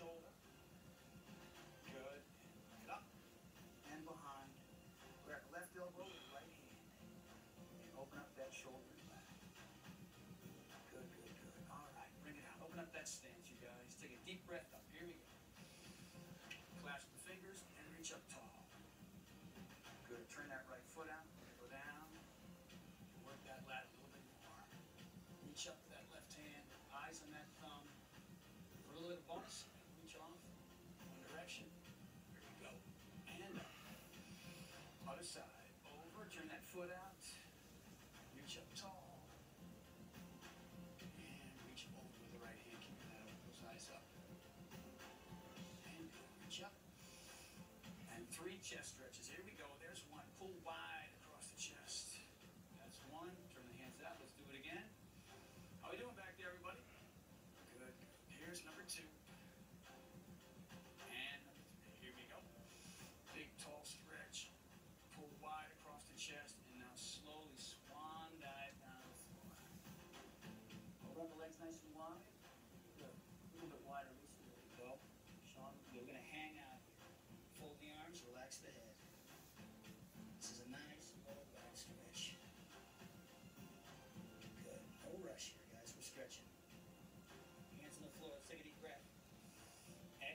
shoulder. Good. Get up and behind. Grab left elbow with right hand. And open up that shoulder and back. Good, good, good. All right, bring it out. Open up that stance, you guys. Take a deep breath up. Here we go. Clasp the fingers and reach up tall. Foot out. Reach up tall. And reach over with the right hand. Keeping that. Those eyes up. And. Uh, reach up. And three chest stretches. Here we go. There's one. Pull wide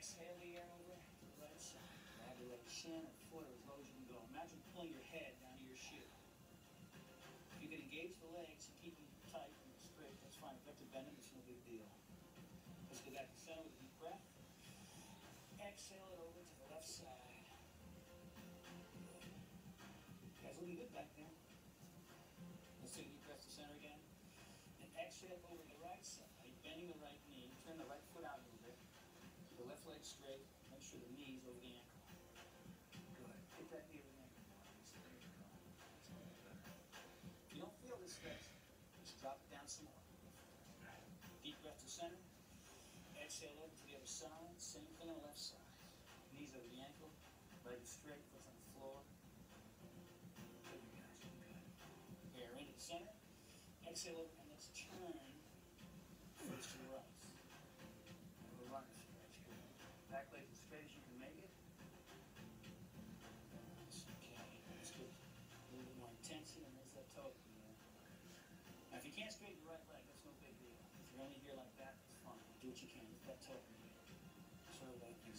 Exhale the air over to the right side. Grab your left shin or foot as low as you can go. Imagine pulling your head down to your shoe. If you can engage the legs and keep them tight and straight, that's fine. If you have to bend them, it's no big deal. Let's go back to center with a deep breath. Exhale it over to the left side. You guys looking good back there. Let's take a deep breath to center again. And exhale over the right side, bending the right knee. Turn the right foot out a little bit. Keep the left leg straight. Make sure the knee's over the ankle. Good. Hit that knee over the ankle. There you go. If you don't feel this stretch, just drop it down some more. Deep breath to center. Exhale over to the other side. Same thing on the left side. Knees over the ankle. Leg is straight. Foot on the floor. Good, guys. Good. Here, into the center. Exhale over and let's turn first to the right. And we'll run this stretch. Good. You can make it. Okay. A little more intensity and there's that toe. Now, if you can't straighten your right leg, that's no big deal. If you're only here like that, it's fine. Do what you can. Get that toe. Sort of like an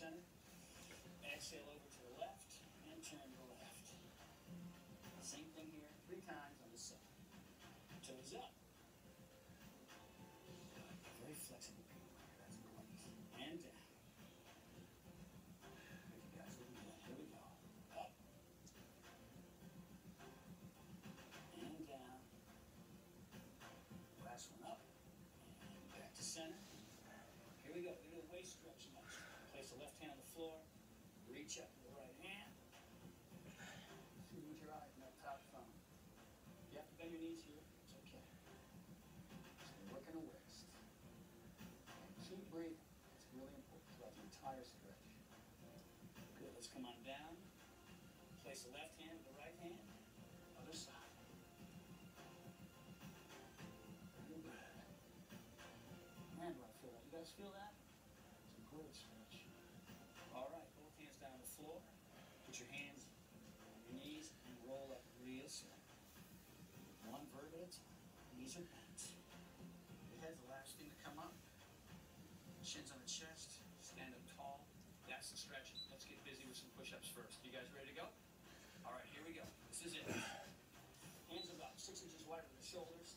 center. Exhale over The left hand on the floor. Reach up with the right hand. See with your eyes in that top thumb. You have to bend your knees here. It's okay. So working waist. And keep breathing. It's really important throughout the entire stretch. Good. Let's come on down. Place the left hand with the right hand. Other side. Good. Man, do I feel that? You guys feel that? It's a great stretch. All right, both hands down on the floor. Put your hands on your knees and roll up real slow. One verb at a time. Knees are bent. Your head's the last thing to come up. Shins on the chest. Stand up tall. That's the stretch. Let's get busy with some push-ups first. You guys ready to go? All right, here we go. This is it. Hands about six inches wider than the shoulders.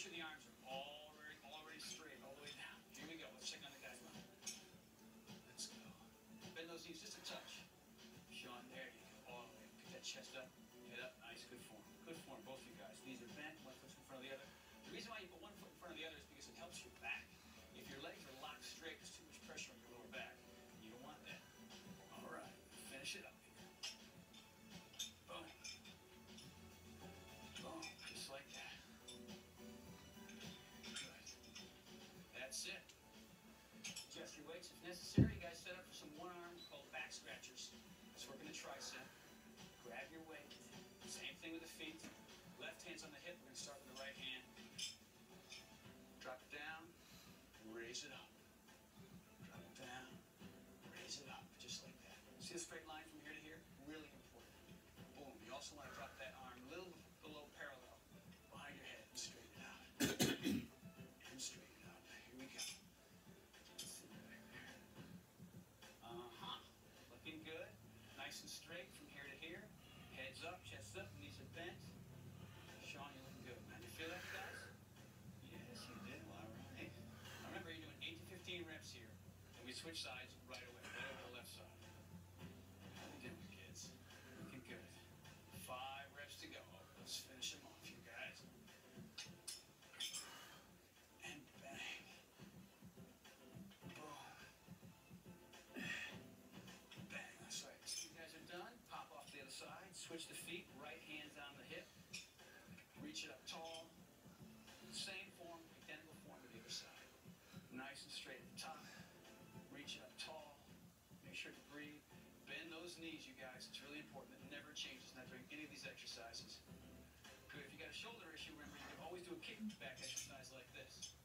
Sure the arms are already already straight all the way down. Here we go. Let's check on the guy's mouth. Let's go. Bend those knees just a touch. Sean, there you go. All the way. Pick that chest up. Head up. Nice. Good form. Good form, both of you guys. Knees are bent. One foot's in front of the other. The reason why you put one necessary. You guys set up for some one arm called back scratchers. Let's work in the tricep. Grab your weight. Same thing with the feet. Left hand's on the hip. We're going to start with the right hand. Drop it down. Raise it up. Drop it down. Raise it up. Just like that. See the straight line from here to here? Really important. Boom. You also want to drop that arm a little below parallel behind your head and straighten it out. and straighten it out. Here we go. Let's see back there. Uh-huh. Looking good. Nice and straight from here to here. Heads up, chest up, knees are bent. Sean, you're looking good, man. You feel that, guys? Yes, you did. All right. Now remember, you're doing 8 to 15 reps here. And we switch sides right away, right over the left side. We kids? Looking good. Five reps to go. Let's finish them off, you guys. And bang. Boom. Bang. That's right. You guys are done. Pop off the other side. Switch the feet. Knees, you guys. It's really important. that It never changes, not during any of these exercises. Good. If you got a shoulder issue, remember you can always do a kickback exercise like this.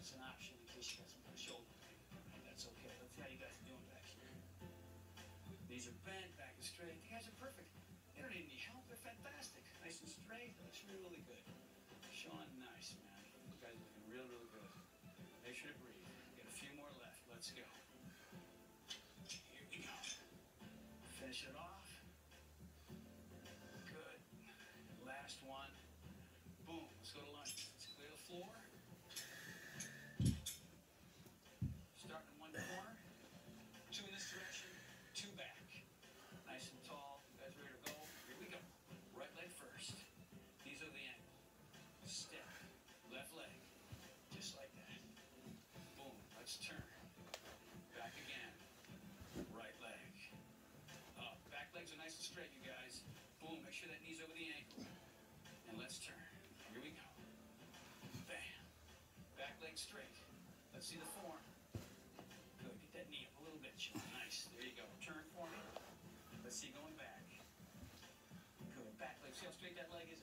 It's an option in case you got some shoulder pain. That's okay. Let's see how you guys are doing back here. Knees are bent, back is straight. You guys are perfect. They don't need any help. They're fantastic. Nice and straight. That looks really, really good. Sean, nice, man. You guys are looking real, real good. Make sure to breathe. We got a few more left. Let's go. Let's turn. Back again. Right leg. Up. Back legs are nice and straight, you guys. Boom. Make sure that knee's over the ankle. And let's turn. Here we go. Bam. Back leg straight. Let's see the form. Good. Get that knee up a little bit. Nice. There you go. Turn for me. Let's see going back. Good. Back leg. See how straight that leg is?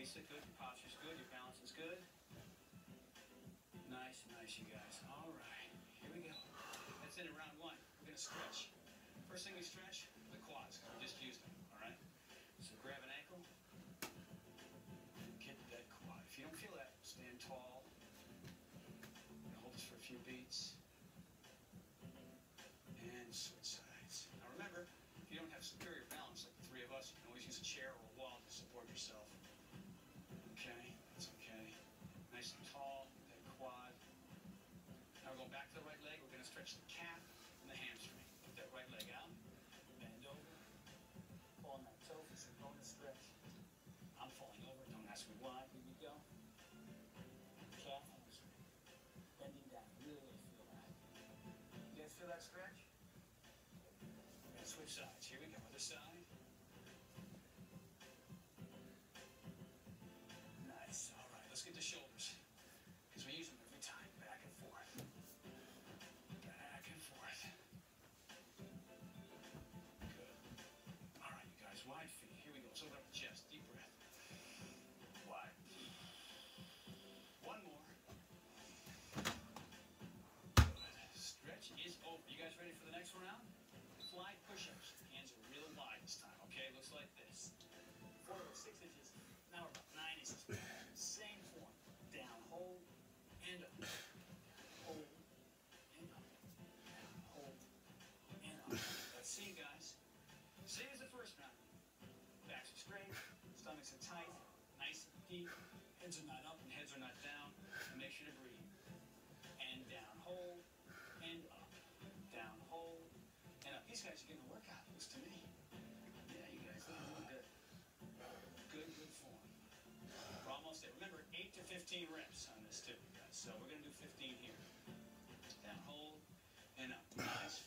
Lisa, good. Your posture's good. Your balance is good. Nice, nice, you guys. All right, here we go. That's it in round one. We're gonna stretch. First thing we stretch, the quads. We just used them. All right. So grab an ankle. and Get that quad. If you don't feel that, stretch the calf and the hamstring. Put that right leg out. Bend over. Pull on that toe for bonus stretch. I'm falling over. Don't ask me why. Here we go. Calf hamstring. Bending down. Really, feel that. You guys feel that stretch? We're gonna switch sides. Here we go. Other side. Nice. All right. Let's get the shoulders. Push-ups. Hands are real wide this time, okay? Looks like this. Four or six inches. Now we're about nine inches. Same form. Down, hold, and up. Hold, and up. Hold, and up. Let's see, guys. Same as the first round. Backs are straight, stomachs are tight, nice and deep. Heads are not up and heads are not down. And make sure to breathe. And down, hold, and guys are getting a workout, looks to me. Yeah, you guys are doing good. Good, good form. We're almost there. Remember, 8 to 15 reps on this too, guys. So we're going to do 15 here. Down, hold, and up. Nice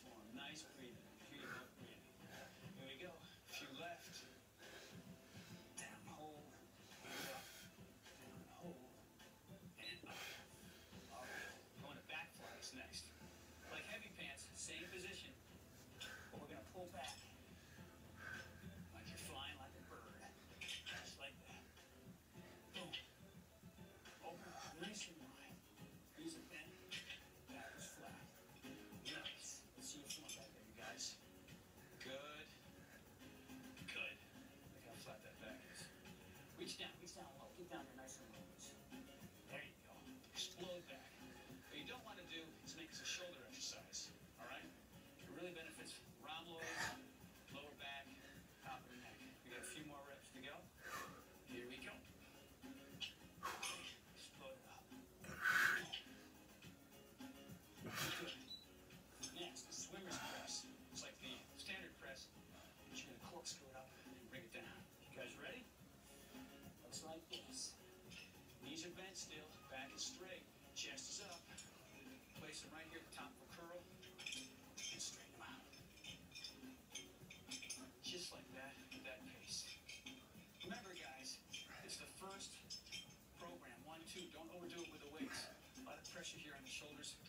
pressure here on the shoulders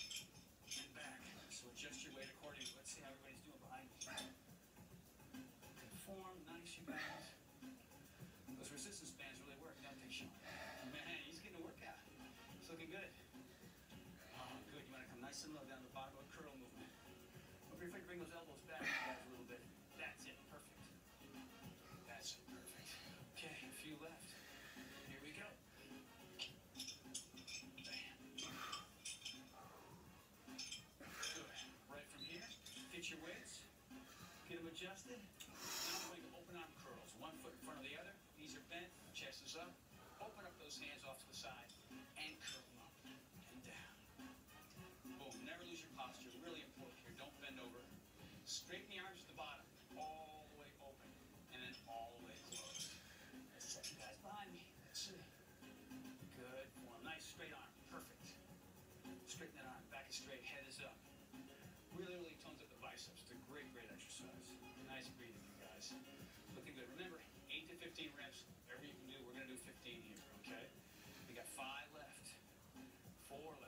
and back. So adjust your weight accordingly. Let's see how everybody's doing behind. Good form, nice, you guys. Those resistance bands really work, don't they, Sean? Man, he's getting a workout. It's looking good. Oh, good. You want to come nice and low down the bottom of curl movement. Don't be afraid to bring those elbows back adjusted. Now we're going to open arm curls. One foot in front of the other. Knees are bent. Chest is up. Open up those hands off to the side and curl them up and down. Boom. Never lose your posture. Really important here. Don't bend over. Straighten the arms at the bottom. All the way open. And then all the way closed. Let's check you guys behind me. Let's see. Good. One Nice straight arm. Perfect. Straighten that arm. Back is straight. Head is up. Really, really tones up the biceps. It's a great, great exercise. Nice breathing, you guys. Looking good. Remember, 8 to 15 reps. Whatever you can do, we're going to do 15 here, okay? We got five left. Four left.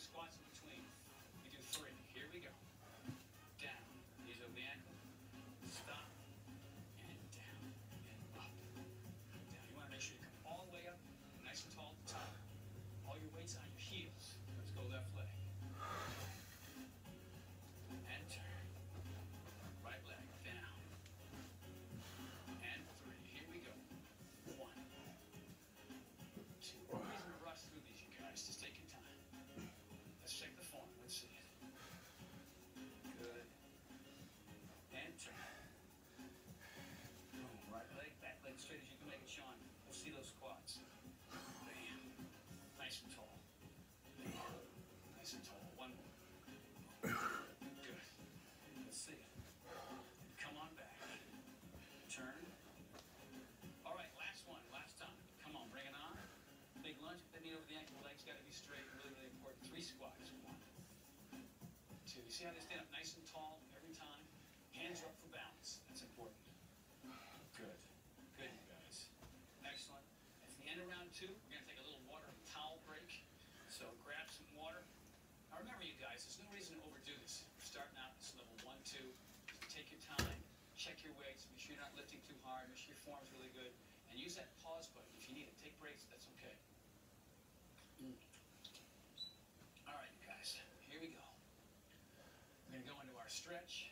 squats in between. We do three. Here we go. see how they stand up nice and tall every time? Hands are up for balance. That's important. Good. Good, you guys. Excellent. At the end of round two, we're going to take a little water and towel break. So grab some water. Now remember, you guys, there's no reason to overdo this. We're starting out this level one, two. So take your time. Check your weights. Make sure you're not lifting too hard. Make sure your form's really good. stretch.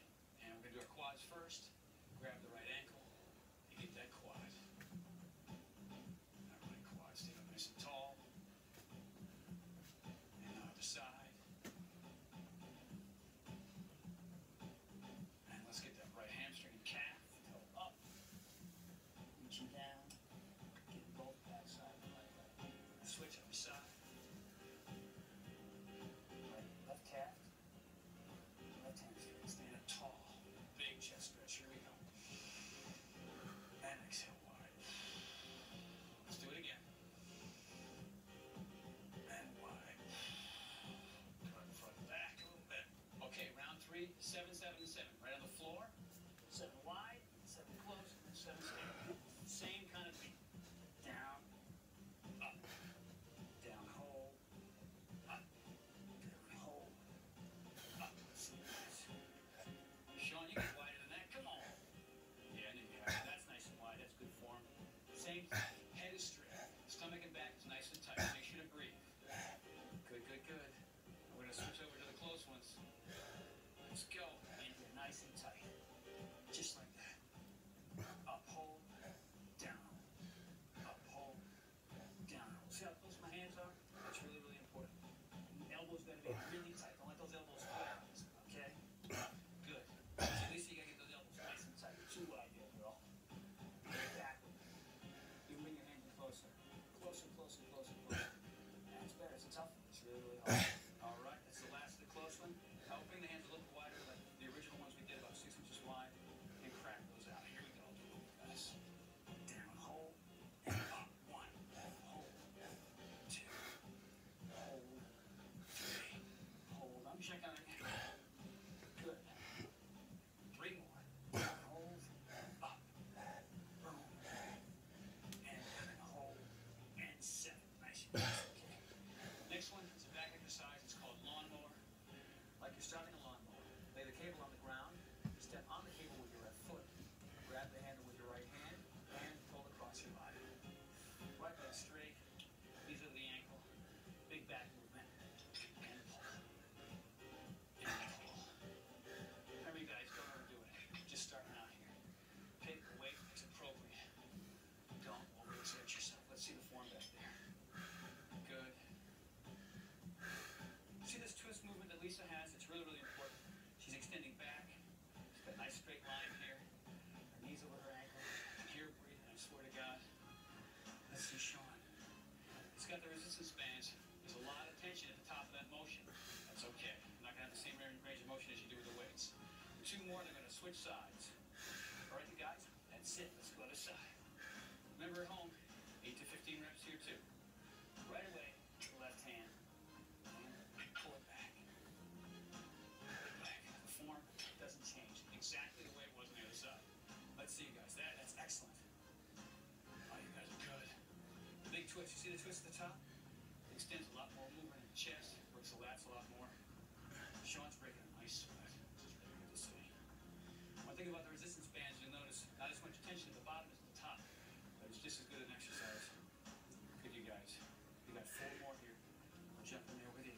Is It's got the resistance bands. There's a lot of tension at the top of that motion. That's okay. You're not going to have the same range of motion as you do with the weights. Two more, they're going to switch sides. All right, you guys? That's it. Let's go to side. Remember at home, See the twist at the top? It extends a lot more movement in the chest, works the lats a lot more. Sean's breaking a nice sweat, which is really good to see. One thing about the resistance bands, you'll notice not as much tension at the bottom as the top, but it's just as good an exercise. Good, you guys. We got four more here. We'll jump in there with you.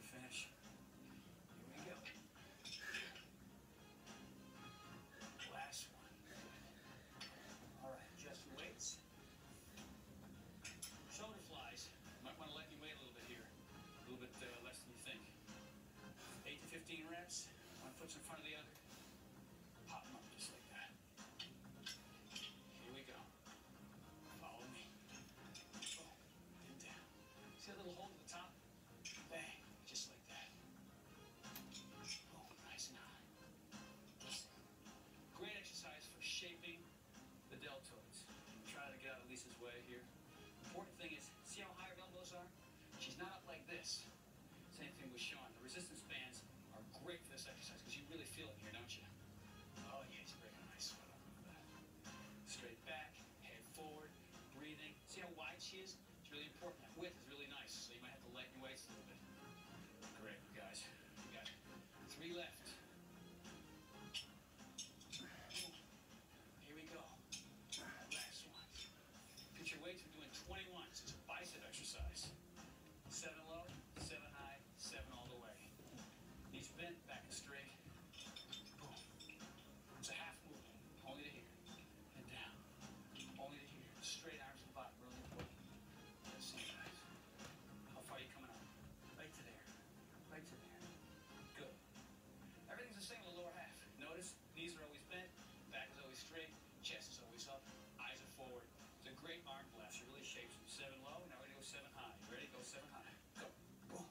arm blast. Really shapes them. Seven low. Now we're going to go seven high. You ready? Go seven high. Go. Boom.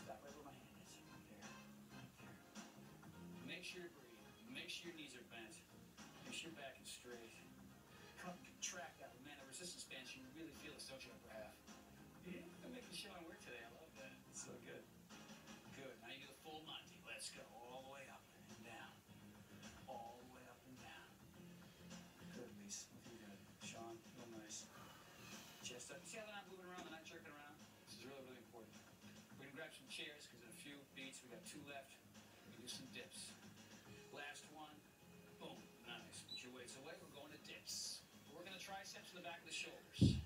Stop right where my hand is. Right there. Make sure you breathe. Make sure your knees are bent. Make sure your back is straight. Come contract that. Man, the resistance bands, you really feel this, don't you, upper half? Yeah. I'm making sure I'm working. So see how they're not moving around, they're not jerking around? This is really, really important. We're going to grab some chairs because in a few beats, we got two left. We do some dips. Last one. Boom. Nice. Put your weights away. We're going to dips. We're going to triceps in the back of the shoulders.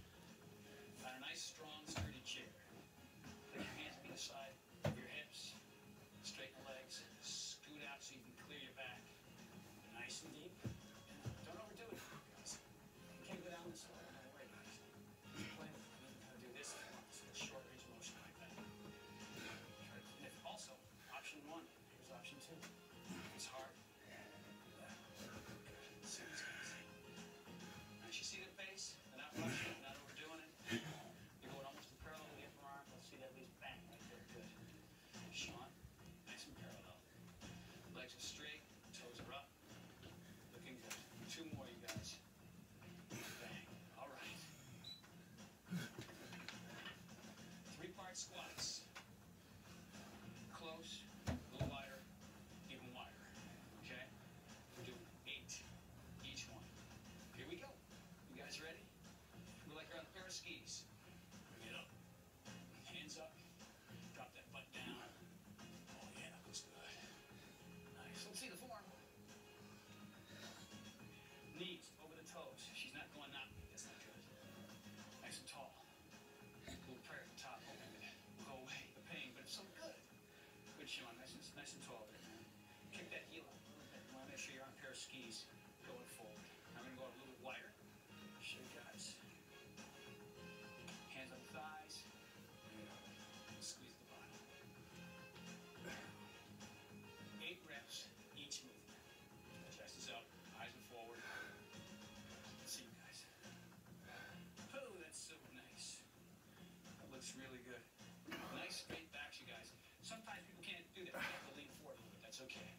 It's okay.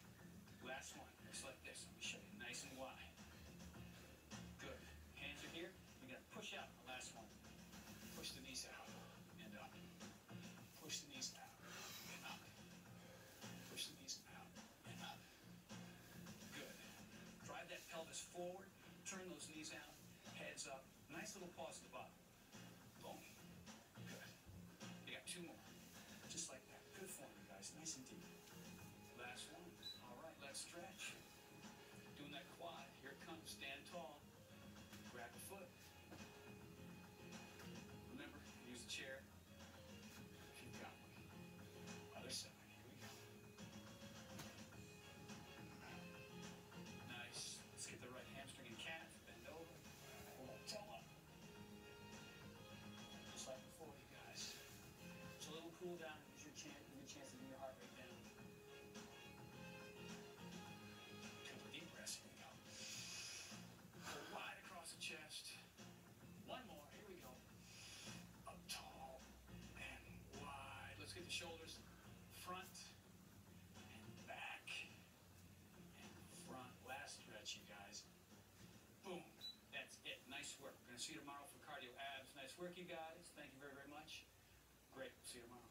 Last one. Just like this. Let me show you. Nice and wide. Good. Hands are here. We gotta push out the last one. Push the knees out and up. Push the knees out and up. Push the knees out and up. Good. Drive that pelvis forward. Turn those knees out. Heads up. Nice little pause stretch. See you tomorrow for cardio abs. Nice work, you guys. Thank you very, very much. Great. See you tomorrow.